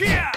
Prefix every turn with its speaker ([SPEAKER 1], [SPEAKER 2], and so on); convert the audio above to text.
[SPEAKER 1] Yeah!